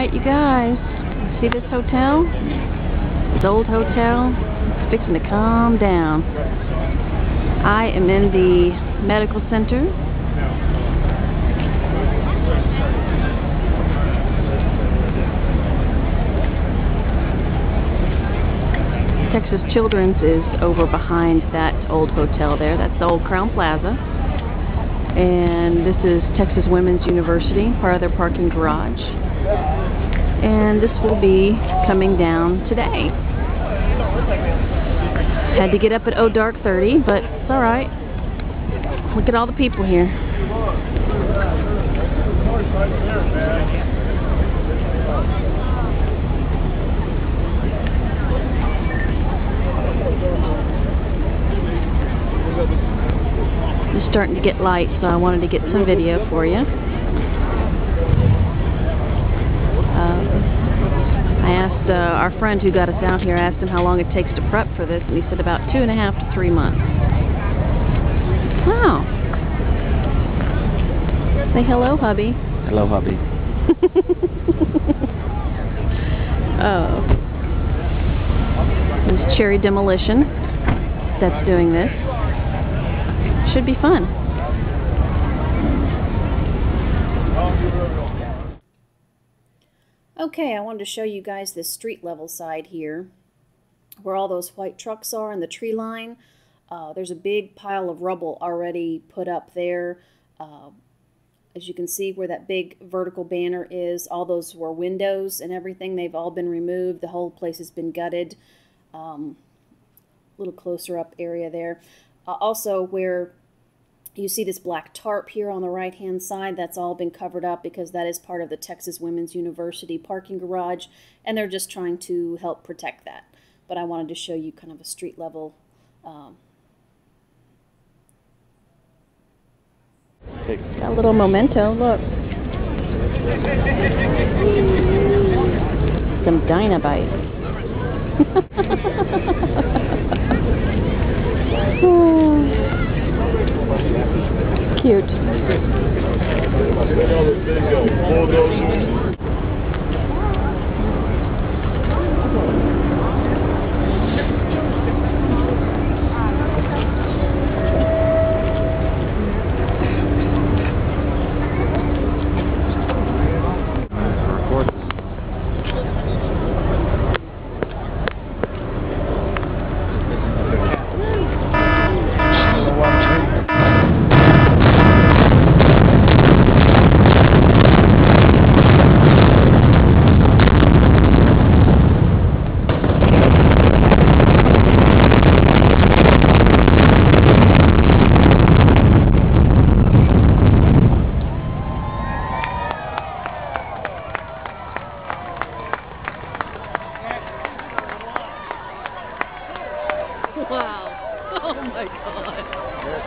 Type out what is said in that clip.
Alright, you guys. See this hotel? This old hotel? It's fixing to calm down. I am in the medical center. Texas Children's is over behind that old hotel there. That's the old Crowne Plaza. And this is Texas Women's University, part of their parking garage. And this will be coming down today. Had to get up at oh dark 30, but it's alright. Look at all the people here. It's starting to get light, so I wanted to get some video for you. Um, I asked uh, our friend who got us out here, asked him how long it takes to prep for this, and he said about two and a half to three months. Wow. Say hello, hubby. Hello, hubby. oh. There's Cherry Demolition that's doing this. Should be fun. Okay, I wanted to show you guys this street level side here where all those white trucks are and the tree line. Uh, there's a big pile of rubble already put up there. Uh, as you can see where that big vertical banner is, all those were windows and everything. They've all been removed. The whole place has been gutted. Um, a little closer up area there. Uh, also where you see this black tarp here on the right hand side. That's all been covered up because that is part of the Texas Women's University parking garage and they're just trying to help protect that. But I wanted to show you kind of a street level um, Got a little memento, look. Some dynamite. Cute. Wow. Oh my god. Livy,